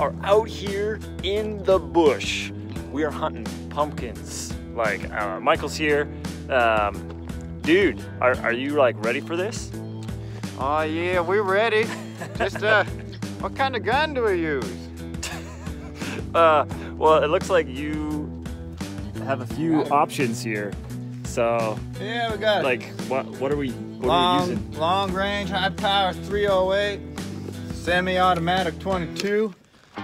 out here in the bush. We are hunting pumpkins. Like, uh, Michael's here. Um, dude, are, are you like ready for this? Oh yeah, we're ready. Just uh, what kind of gun do we use? Uh, well, it looks like you have a few options here. So, Yeah, we got like, what what are we what are we long, using? long range, high power 308, semi-automatic 22,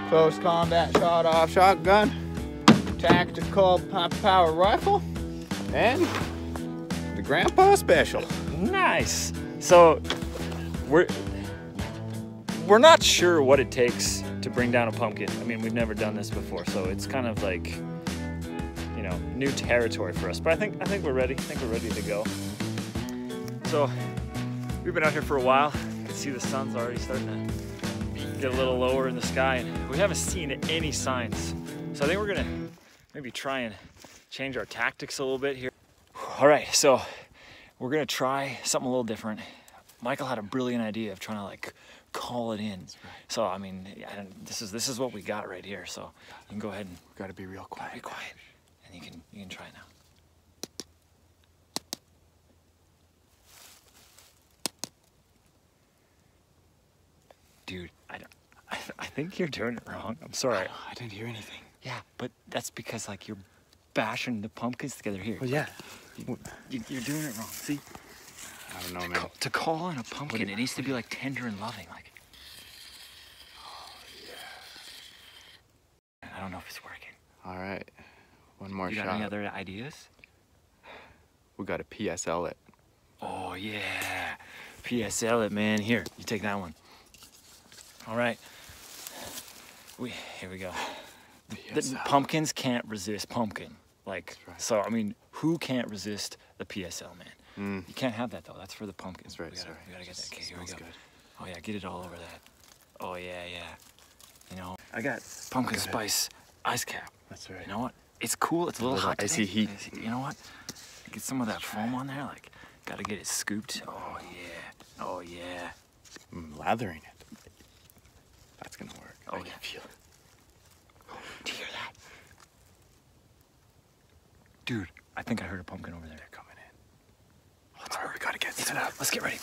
close combat shot off shotgun, tactical power rifle, and the grandpa special. Nice. So, we're we're not sure what it takes to bring down a pumpkin. I mean, we've never done this before, so it's kind of like you know new territory for us. But I think I think we're ready. I think we're ready to go. So we've been out here for a while. You can see the sun's already starting to get a little lower in the sky, and we haven't seen any signs. So I think we're gonna maybe try and change our tactics a little bit here. All right, so we're gonna try something a little different. Michael had a brilliant idea of trying to like call it in. So I mean, I this is this is what we got right here. So you can go ahead and Got to be real quiet. be quiet, and you can you can try now. Dude, I don't. I, I think you're doing it wrong. I'm sorry. Oh, I didn't hear anything. Yeah, but that's because like you're bashing the pumpkins together here. Well, yeah. You, you're doing it wrong. See, I don't know, to, man. call, to call on a pumpkin, it needs to be like tender and loving. Like, Oh yeah. I don't know if it's working. All right, one more You got shot. any other ideas? We got to PSL it. Oh yeah, PSL it, man. Here, you take that one. All right. We here we go. The pumpkins can't resist pumpkin. Like right. so, I mean, who can't resist the PSL, man? Mm. You can't have that though. That's for the pumpkins. That's right, We gotta, sorry. we gotta get that. Okay, here we go. good. Oh yeah, get it all over that. Oh yeah, yeah. You know, I got pumpkin spice ice cap. That's right. You know what? It's cool. It's a little, little hot. icy heat. You know what? Get some of that foam on there. Like, gotta get it scooped. Oh yeah. Oh yeah. Mm, lathering it. That's. Oh, I yeah. can feel it. Do you hear that? Dude, I think I heard a pumpkin over there. They're coming in. Let's hurry. We gotta get Let's, set up. let's get ready.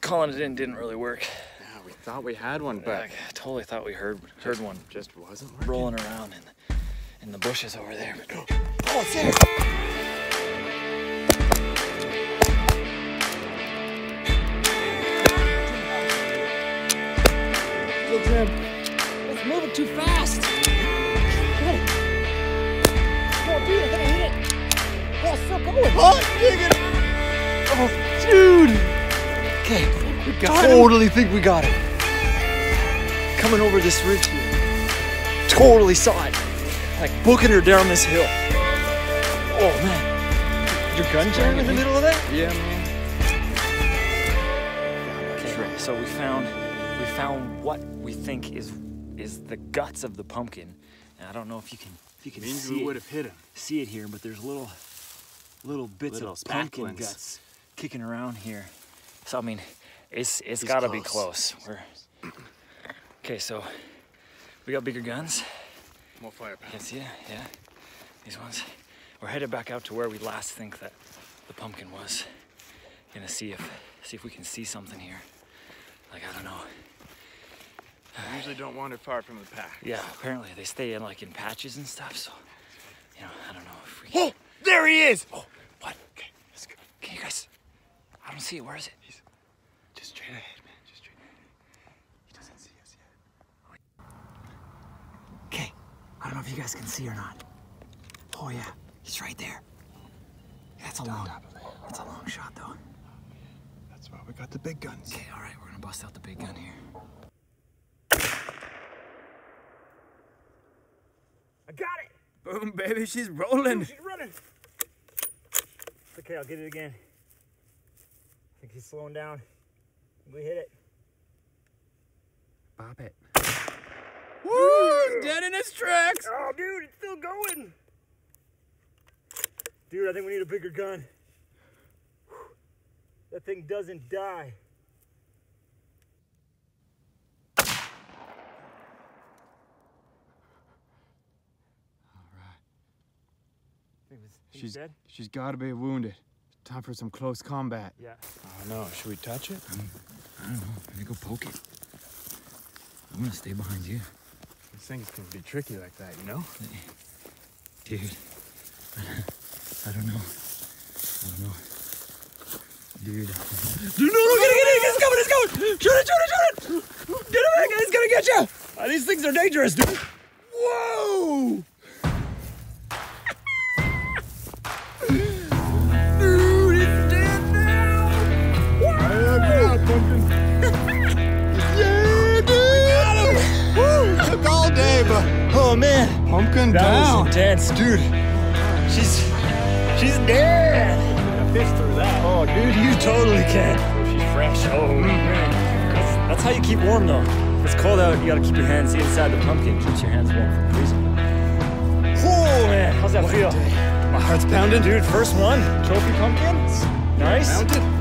Calling it in didn't really work. Yeah, we thought we had one, but I totally thought we heard heard one just wasn't working. rolling around in the, in the bushes over there. Oh, it's there. It's moving too fast. It. Dude. I think I hit it. Oh, it's still going. Oh, it. Oh, dude. Okay. We got totally think we got it. Coming over this ridge here. Totally saw it. Like booking her down this hill. Oh, man. Your gun jammed in the middle of that? Yeah, man. Okay, so we found found what we think is is the guts of the pumpkin. And I don't know if you can if you can Means see we it, would have hit him. see it here, but there's little little bits Little of pumpkin guts kicking around here. So I mean, it's it's He's got to be close. close. We're okay. So we got bigger guns. More firepower. You can see it, yeah. These ones. We're headed back out to where we last think that the pumpkin was. Gonna see if see if we can see something here. Like I don't know. I usually don't wander far from the pack. Yeah, apparently they stay in like in patches and stuff. So, you know, I don't know if we. Can... Oh, there he is. Oh, what? Okay, Let's go. can you guys? I don't see it. Where is it? He's just straight ahead, man. Just straight ahead. He doesn't see us yet. Okay. I don't know if you guys can see or not. Oh yeah, he's right there. That's a long. top of the hill. That's a long shot though. That's why we got the big guns. Okay, all right, we're gonna bust out the big gun here. I got it! Boom, baby. She's rolling. She's running! Okay, I'll get it again. I think he's slowing down. We hit it. Bop it. Woo! Dead in its tracks. Oh, dude, it's still going! Dude, I think we need a bigger gun. That thing doesn't die. She's dead? She's gotta be wounded. Time for some close combat. Yeah. Oh no, should we touch it? I don't know. I'm gonna go poke it. I'm gonna stay behind you. These things can be tricky like that, you know? Dude. I don't know. I don't know. Dude. Dude, no, no, get it, get it! It's coming, it's coming! Shoot it, shoot it, shoot it! Get away, guys, it's gonna get you! Uh, these things are dangerous, dude! Pumpkin that down. was intense, dude. She's she's dead. Fish through that. Oh, dude, you totally can. Oh, she's fresh. Oh man, mm-hmm. that's, that's how you keep warm though. It's cold out, you gotta keep your hands inside the pumpkin. Keeps your hands warm from freezing. Oh man, how's that feel? My heart's pounding. Dude, first one, trophy pumpkin. Nice. Mounted.